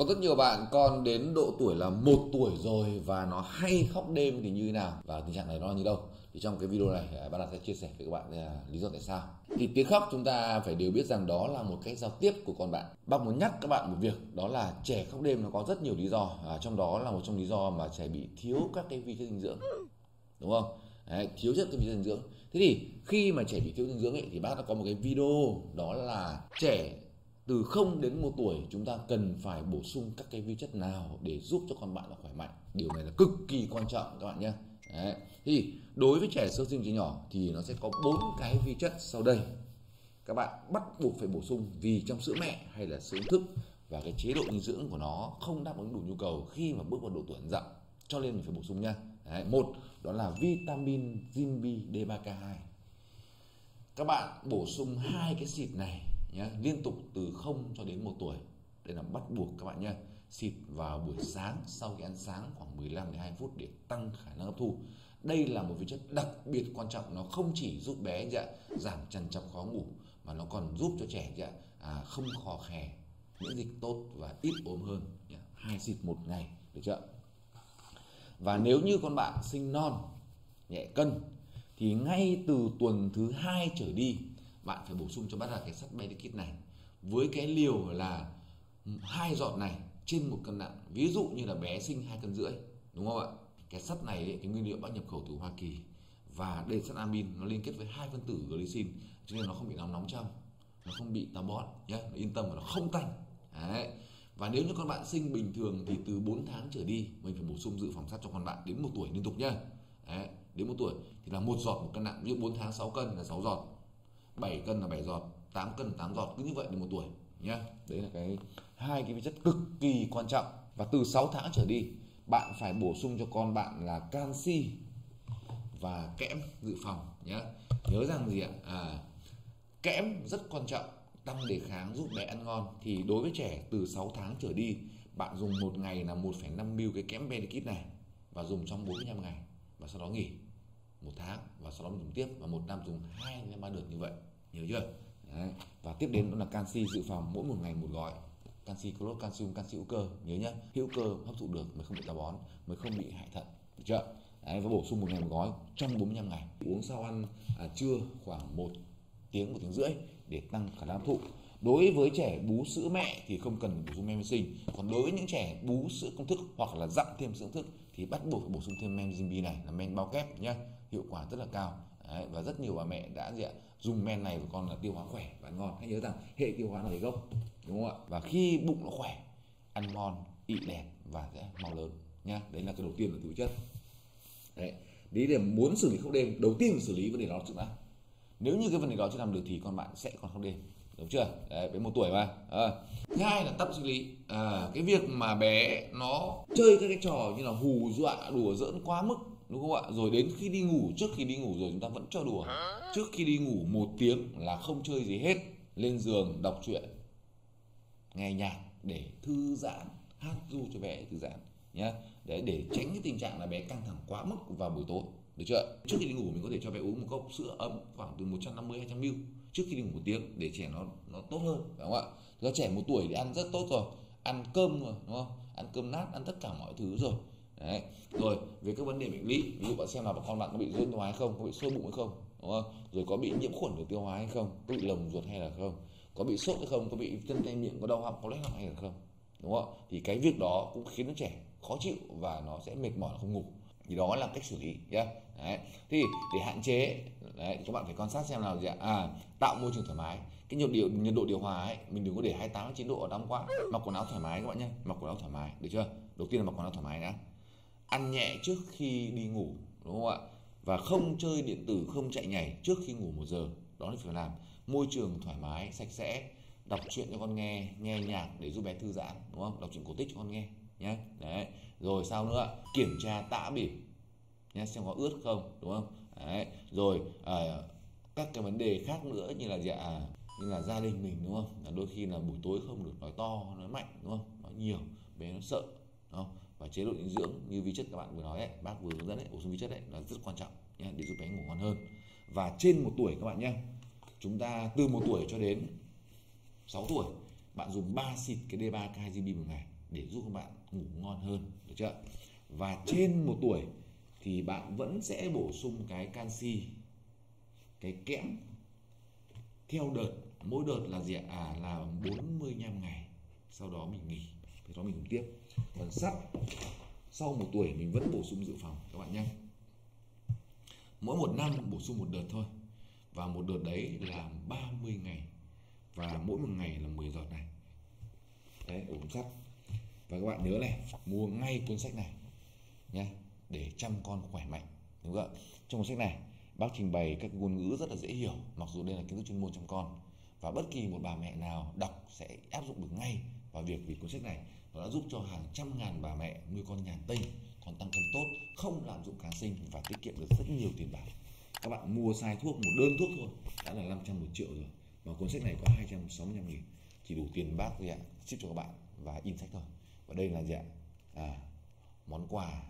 Có rất nhiều bạn con đến độ tuổi là một tuổi rồi và nó hay khóc đêm thì như thế nào? Và tình trạng này nó như đâu? Thì trong cái video này à, bạn đạt sẽ chia sẻ với các bạn à, lý do tại sao. Thì tiếng khóc chúng ta phải đều biết rằng đó là một cách giao tiếp của con bạn. Bác muốn nhắc các bạn một việc đó là trẻ khóc đêm nó có rất nhiều lý do à, trong đó là một trong lý do mà trẻ bị thiếu các cái vi chất dinh dưỡng đúng không? Đấy, thiếu chất vi chất dinh dưỡng. Thế thì khi mà trẻ bị thiếu dinh dưỡng ấy, thì bác đã có một cái video đó là trẻ từ 0 đến 1 tuổi, chúng ta cần phải bổ sung các cái vi chất nào để giúp cho con bạn nó khỏe mạnh. Điều này là cực kỳ quan trọng, các bạn nhé. Đấy. thì đối với trẻ sơ sinh, trẻ nhỏ thì nó sẽ có bốn cái vi chất sau đây. Các bạn bắt buộc phải bổ sung vì trong sữa mẹ hay là sữa thức và cái chế độ dinh dưỡng của nó không đáp ứng đủ nhu cầu khi mà bước vào độ tuổi ăn dặm cho nên mình phải bổ sung nha. Đấy. một, đó là vitamin Zin B D3K2 các bạn bổ sung hai cái xịt này nhé liên tục từ 0 cho đến 1 tuổi. Đây là bắt buộc các bạn nhé xịt vào buổi sáng sau khi ăn sáng khoảng 15 đến 2 phút để tăng khả năng hấp thu. Đây là một vi chất đặc biệt quan trọng nó không chỉ giúp bé dạ, giảm trằn trọc khó ngủ mà nó còn giúp cho trẻ dạ, à, không khò khè miễn dịch tốt và ít ốm hơn nhé. hai xịt một ngày được chưa? Và nếu như con bạn sinh non nhẹ cân thì ngay từ tuần thứ hai trở đi bạn phải bổ sung cho bác là cái sắt Medikit này. Với cái liều là hai giọt này trên một cân nặng. Ví dụ như là bé sinh hai cân rưỡi đúng không ạ? Cái sắt này ấy, cái nguyên liệu bác nhập khẩu từ Hoa Kỳ và đây sắt amin nó liên kết với hai phân tử glycine cho nên nó không bị nóng nóng trong nó không bị táo bón nhé yên tâm là nó không tanh. Đấy. và nếu như con bạn sinh bình thường thì từ 4 tháng trở đi mình phải bổ sung dự phòng sắt cho con bạn đến một tuổi liên tục nhá. Đấy. đến một tuổi thì là một giọt một cân nặng. Ví dụ 4 tháng 6 cân là 6 giọt. 7 cân là 7 giọt 8 cân 8 giọt cứ như vậy đến một tuổi nhá. Đấy là cái hai cái vi chất cực kỳ quan trọng. Và từ 6 tháng trở đi bạn phải bổ sung cho con bạn là canxi và kẽm dự phòng nhé nhớ rằng gì ạ? À, kẽm rất quan trọng tăng đề kháng giúp bé ăn ngon. Thì đối với trẻ từ 6 tháng trở đi bạn dùng một ngày là 1,5 ml cái kẽm Benekit này và dùng trong 45 ngày và sau đó nghỉ một tháng và sau đó mình dùng tiếp và một năm dùng hai đến ba đợt như vậy. Nhớ chưa? Đấy. và tiếp đến đó là canxi dự phòng mỗi một ngày một gói. Canxi clorot calcium canxi hữu cơ nhớ nhá. Hữu cơ hấp thụ được mới không bị táo bón mới không bị hại thận. Được chưa? Đấy, và bổ sung một ngày một gói trong 45 ngày. Uống sau ăn à, trưa khoảng một tiếng một tiếng rưỡi để tăng khả năng hấp thụ. Đối với trẻ bú sữa mẹ thì không cần bổ sung men vi sinh. Còn đối với những trẻ bú sữa công thức hoặc là dặm thêm sữa công thức thì bắt buộc phải bổ sung thêm men Zimbi này là men bao kép nhá hiệu quả rất là cao. Đấy, và rất nhiều bà mẹ đã gì ạ dùng men này của con là tiêu hóa khỏe và ăn ngon. Hãy nhớ rằng hệ tiêu hóa là gốc đúng không ạ? Và khi bụng nó khỏe ăn ngon ị đẹp và sẽ mau lớn nhá. Đấy là cái đầu tiên là thứ chất. Đấy đấy là muốn xử lý khóc đêm đầu tiên xử lý vấn đề đó trước đã. Nếu như cái vấn đề đó chưa làm được thì con bạn sẽ còn khóc đêm đúng chưa? Đấy bé một tuổi mà. À. thứ hai là tâm sinh lý. À, cái việc mà bé nó chơi các cái trò như là hù dọa đùa giỡn quá mức đúng không ạ? Rồi đến khi đi ngủ trước khi đi ngủ rồi chúng ta vẫn cho đùa. Trước khi đi ngủ một tiếng là không chơi gì hết. Lên giường đọc truyện nghe nhạc để thư giãn hát du cho bé thư giãn nhé đấy để tránh cái tình trạng là bé căng thẳng quá mức vào buổi tối. Được chưa trước khi đi ngủ mình có thể cho bé uống một cốc sữa ấm khoảng từ 150 200 ml trước khi đi ngủ một tiếng để trẻ nó nó tốt hơn, phải không ạ? Do trẻ một tuổi thì ăn rất tốt rồi, ăn cơm rồi, đúng không? Ăn cơm nát, ăn tất cả mọi thứ rồi. Đấy, rồi, về các vấn đề bệnh lý, ví dụ bạn xem là con bạn có bị rối tiêu hóa hay không, có bị sôi bụng hay không, đúng không? Rồi có bị nhiễm khuẩn đường tiêu hóa hay không, có bị lồng ruột hay là không, có bị sốt hay không, có bị chân tay miệng có đau họng, có loét họng hay là không, đúng không? Thì cái việc đó cũng khiến đứa trẻ khó chịu và nó sẽ mệt mỏi, không ngủ thì đó là cách xử lý nhá. đấy. thì để hạn chế đấy, các bạn phải quan sát xem nào gì ạ. À tạo môi trường thoải mái. Cái nhiệt độ nhiệt độ điều hòa ấy mình đừng có để 28 chín độ ở nóng quá. Mặc quần áo thoải mái các bạn nhé mặc quần áo thoải mái được chưa? Đầu tiên là mặc quần áo thoải mái đã. Ăn nhẹ trước khi đi ngủ đúng không ạ? Và không chơi điện tử không chạy nhảy trước khi ngủ một giờ. Đó là phải làm. Môi trường thoải mái sạch sẽ. Đọc truyện cho con nghe nghe nhạc để giúp bé thư giãn đúng không? Đọc truyện cổ tích cho con nghe nhé đấy. Rồi sao nữa? Kiểm tra tã bỉm. Nhé xem có ướt không đúng không? Đấy. Rồi à, các cái vấn đề khác nữa như là dạ à, như là gia đình mình đúng không? Là đôi khi là buổi tối không được nói to nói mạnh đúng không? Nói nhiều bé nó sợ đúng không? Và chế độ dinh dưỡng như vi chất các bạn vừa nói ấy, bác vừa hướng dẫn ấy, bổ sung vi chất đấy là rất quan trọng nhé để giúp bé ngủ ngon hơn. Và trên một tuổi các bạn nhé chúng ta từ một tuổi cho đến 6 tuổi bạn dùng 3 xịt cái D3 KGB một ngày để giúp các bạn ngủ ngon hơn, được chưa? Và trên một tuổi thì bạn vẫn sẽ bổ sung cái canxi, cái kẽm. Theo đợt, mỗi đợt là gì ạ? À là 45 ngày, sau đó mình nghỉ, sau đó mình ngủ tiếp. Còn sắt sau một tuổi mình vẫn bổ sung dự phòng, các bạn nhé. Mỗi một năm bổ sung một đợt thôi, và một đợt đấy là 30 ngày, và mỗi một ngày là 10 giọt này. Đấy, ổn sắt và các bạn nhớ này, mua ngay cuốn sách này nhé để chăm con khỏe mạnh, đúng không ạ? Trong cuốn sách này, bác trình bày các ngôn ngữ rất là dễ hiểu, mặc dù đây là kiến thức chuyên môn chăm con. Và bất kỳ một bà mẹ nào đọc sẽ áp dụng được ngay vào việc vì cuốn sách này. Nó đã giúp cho hàng trăm ngàn bà mẹ nuôi con nhàn tinh còn tăng cân tốt, không lạm dụng kháng sinh và tiết kiệm được rất nhiều tiền bạc. Các bạn mua sai thuốc, một đơn thuốc thôi, đã là 500 một triệu rồi. Mà cuốn sách này có 265 nghìn. Chỉ đủ tiền bác gì ạ, ship cho các bạn và in sách thôi và đây là gì ạ à, món quà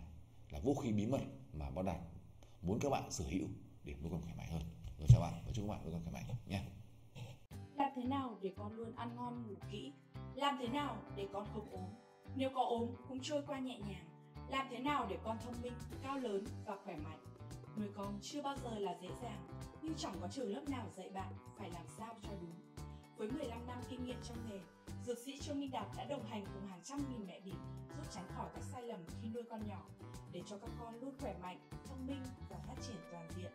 là vũ khí bí mật mà bác đạt muốn các bạn sở hữu để nuôi con khỏe mạnh hơn. Rồi chào bạn và chúc các bạn nuôi con khỏe mạnh nhé. Làm thế nào để con luôn ăn ngon ngủ kỹ? Làm thế nào để con không ốm? Nếu có ốm cũng trôi qua nhẹ nhàng. Làm thế nào để con thông minh cao lớn và khỏe mạnh? Nuôi con chưa bao giờ là dễ dàng nhưng chẳng có trường lớp nào dạy bạn phải làm sao cho đúng. Với 15 năm kinh nghiệm trong nghề dược sĩ Trương Minh Đạt đã đồng hành cùng hàng trăm nghìn mẹ bỉm giúp tránh khỏi các sai lầm khi nuôi con nhỏ để cho các con luôn khỏe mạnh, thông minh và phát triển toàn diện.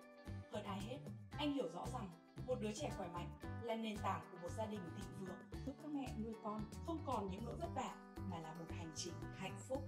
Hơn ai hết, anh hiểu rõ rằng một đứa trẻ khỏe mạnh là nền tảng của một gia đình thịnh vượng, giúp các mẹ nuôi con không còn những nỗi vất vả mà là một hành trình hạnh phúc.